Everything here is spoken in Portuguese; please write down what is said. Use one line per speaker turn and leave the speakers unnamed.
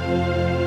Música